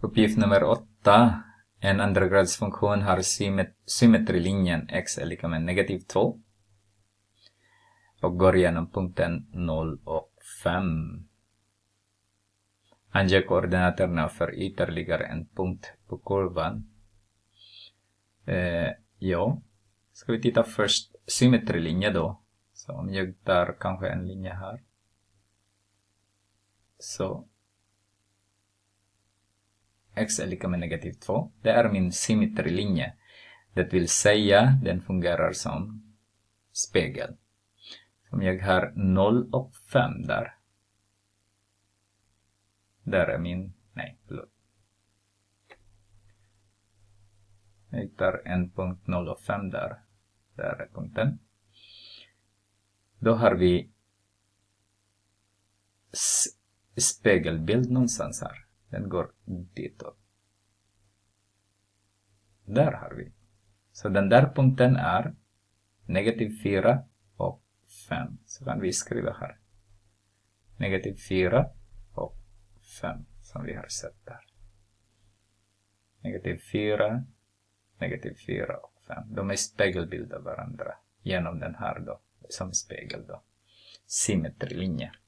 Uppgift nummer åtta. En andragradsfunktion har symmet symmetrilinjen x är lika med negativ 2 och går igenom punkten 0 och 5. Ange koordinaterna för ytterligare en punkt på kurvan. Eh, ja, ska vi titta först symmetrilinje då. Så om jag tar kanske en linje här. Så x är lika med negativ 2. Det är min symmetrilinje. Det vill säga, den fungerar som spegel. Om jag har 0 och 5 där. Där är min, nej, förlåt. Jag tar en punkt 0 och 5 där. Där är punkten. Då har vi spegelbild någonstans här. Den går ditåt. Där har vi. Så den där punkten är negativ 4 och 5. Så kan vi skriva här. Negativ 4 och 5 som vi har sett där. Negativ 4, negativ 4 och 5. De är spegelbilder varandra genom den här då, som spegel då. Symmetrilinjer.